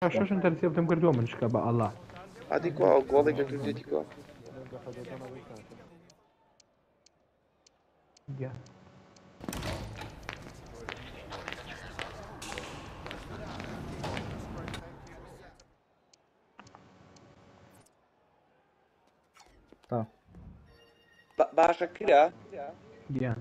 Așa-și întârzie, putem gândi oameni și că, ba, Allah. Adică, goale că tu zici că. Ia. Da. Ba, așa crea? Ia.